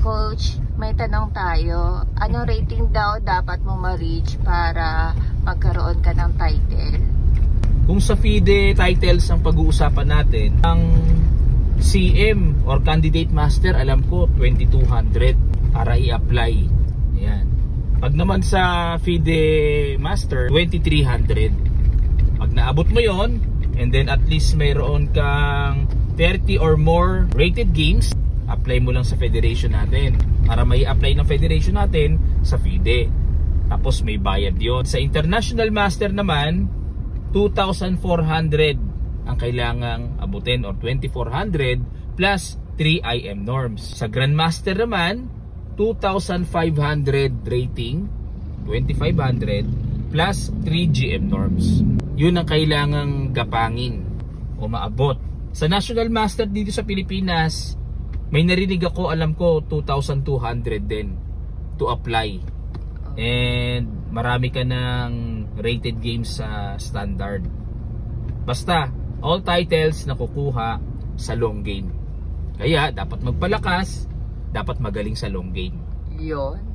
coach, may tanong tayo. Anong rating daw dapat mo ma-reach para magkaroon ka ng title? Kung sa FIDE titles ang pag-uusapan natin, ang CM or Candidate Master, alam ko 2200 para i-apply. Ayan. Pag naman sa FIDE Master, 2300. Pag naabot mo yon and then at least mayroon kang 30 or more rated games, apply mo lang sa federation natin para may apply ng federation natin sa FIDE. Tapos may bayad yon. Sa International Master naman, 2,400 ang kailangang abutin or 2,400 plus 3 IM norms. Sa Grandmaster naman, 2,500 rating, 2,500 plus 3 GM norms. Yun ang kailangang gapangin o maabot. Sa National Master dito sa Pilipinas, may narinig ako, alam ko, 2,200 din to apply. And marami ka ng rated games sa standard. Basta, all titles na kukuha sa long game. Kaya dapat magpalakas, dapat magaling sa long game. Yon.